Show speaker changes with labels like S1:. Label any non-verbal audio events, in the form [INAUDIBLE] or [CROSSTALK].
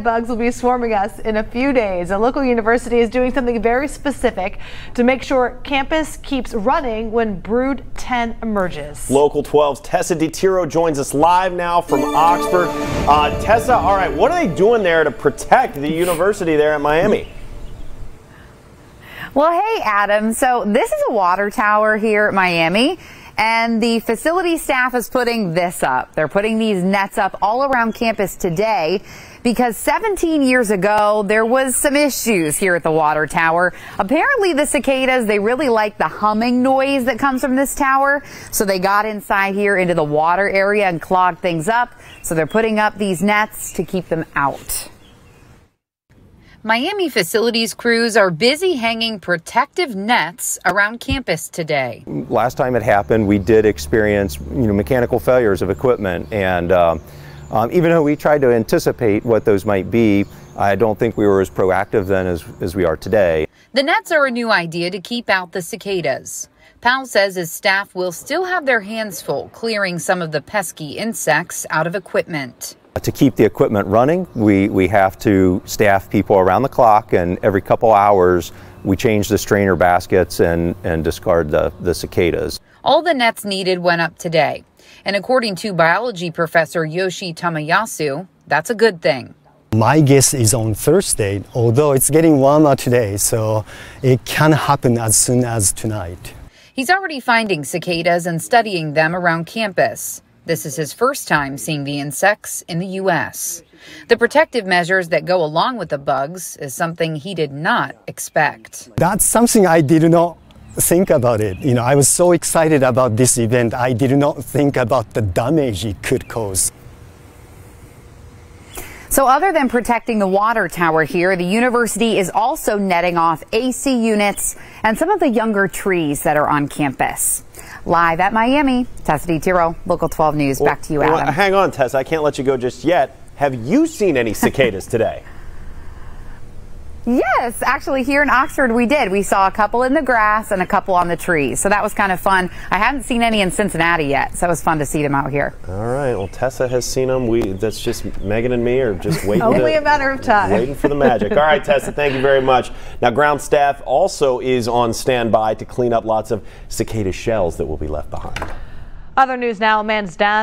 S1: Bugs will be swarming us in a few days. A local university is doing something very specific to make sure campus keeps running when Brood 10 emerges.
S2: Local 12's Tessa DiTiro joins us live now from Oxford. Uh, Tessa, all right, what are they doing there to protect the university there at Miami?
S3: Well, hey, Adam. So this is a water tower here at Miami. And the facility staff is putting this up. They're putting these nets up all around campus today because 17 years ago, there was some issues here at the water tower. Apparently the cicadas, they really like the humming noise that comes from this tower. So they got inside here into the water area and clogged things up. So they're putting up these nets to keep them out. Miami facilities crews are busy hanging protective nets around campus today.
S4: Last time it happened, we did experience you know, mechanical failures of equipment, and um, um, even though we tried to anticipate what those might be, I don't think we were as proactive then as, as we are today.
S3: The nets are a new idea to keep out the cicadas. Powell says his staff will still have their hands full clearing some of the pesky insects out of equipment.
S4: Uh, to keep the equipment running, we, we have to staff people around the clock and every couple hours we change the strainer baskets and, and discard the, the cicadas.
S3: All the nets needed went up today. And according to biology professor Yoshi Tomoyasu, that's a good thing.
S5: My guess is on Thursday, although it's getting warmer today, so it can happen as soon as tonight.
S3: He's already finding cicadas and studying them around campus. This is his first time seeing the insects in the U.S. The protective measures that go along with the bugs is something he did not expect.
S5: That's something I did not think about it. You know, I was so excited about this event, I did not think about the damage it could cause.
S3: So other than protecting the water tower here, the university is also netting off AC units and some of the younger trees that are on campus. Live at Miami, Tessa DiTiro, Local 12 News.
S2: Well,
S3: Back to you, Adam.
S2: Well, hang on, Tessa. I can't let you go just yet. Have you seen any cicadas [LAUGHS] today?
S3: Yes, actually, here in Oxford, we did. We saw a couple in the grass and a couple on the trees. So that was kind of fun. I haven't seen any in Cincinnati yet, so it was fun to see them out here.
S2: All right. Well, Tessa has seen them. We that's just Megan and me are just waiting.
S1: Only
S2: to,
S1: a matter of time.
S2: Waiting for the magic. All right, Tessa. Thank you very much. Now, ground staff also is on standby to clean up lots of cicada shells that will be left behind.
S1: Other news now: a man's death.